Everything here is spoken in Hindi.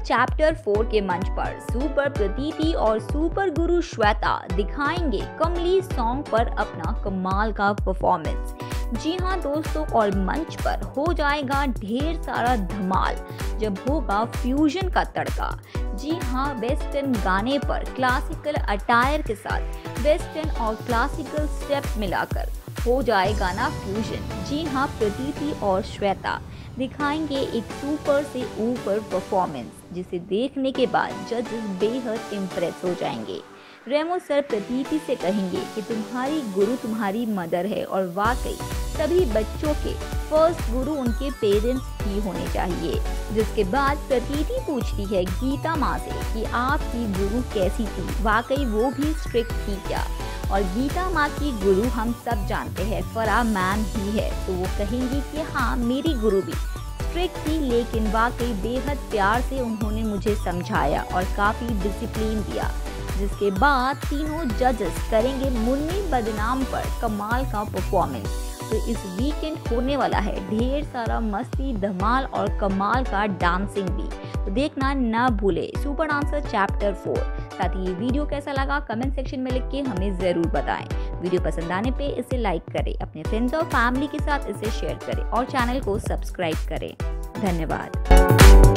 चैप्टर फोर के मंच पर सुपर प्रतीति और सुपर गुरु श्वेता दिखाएँगे कमली सॉन्ग पर अपना कमाल का परफॉर्मेंस जी हाँ दोस्तों, और मंच पर हो जाएगा ढेर सारा धमाल, जब होगा फ्यूजन का तड़का। जी हाँ वेस्टर्न गाने पर क्लासिकल अटायर के साथ वेस्टर्न और क्लासिकल स्टेप मिलाकर हो जाएगा ना फ्यूजन जी हाँ प्रतीति और श्वेता दिखाएँगे एक सुपर से ऊपर परफॉर्मेंस जिसे देखने के बाद जजेस बेहद इम्प्रेस हो जाएँगे। रेमो सर प्रतीति से कहेंगे कि तुम्हारी गुरु तुम्हारी मदर है और वाकई सभी बच्चों के फ़र्स्ट गुरु उनके पेरेंट्स ही होने चाहिए। जिसके बाद प्रतीति पूछती है गीता माँ से कि आपकी गुरु कैसी थी? वाकई वो भी स्ट्रिक्ट थी क्या? और गीता माँ की गुरु हम सब जानते हैं। फरा मैम ही है। तो वो कहेंगी कि हाँ मेरी गुरु भी। स्ट्रिक्ट थी, लेकिन वाकई बेहद प्यार से उन्होंने मुझे समझाया और काफ़ी डिसिप्लिन दिया, जिसके बाद तीनों जजेस करेंगे मुन्नी बदनाम पर कमाल का परफॉर्मेंस तो इस वीकेंड होने वाला है। ढेर सारा मस्ती, धमाल और कमाल का डांसिंग भी। तो देखना ना भूले। सुपर डांसर चैप्टर फोर साथ ही ये वीडियो कैसा लगा कमेंट सेक्शन में लिख के हमें ज़रूर बताएँ। वीडियो पसंद आने पे इसे लाइक करें, अपने फ्रेंड्स और फैमिली के साथ इसे शेयर करें और चैनल को सब्सक्राइब करें। धन्यवाद।